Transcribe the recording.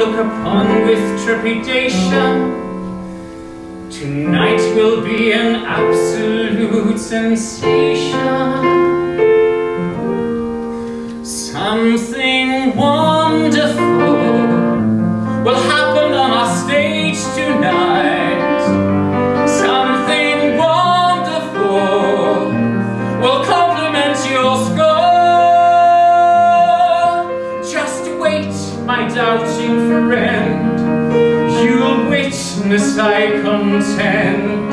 look upon with trepidation. Tonight will be an absolute sensation. Something my doubting friend. You'll witness I contend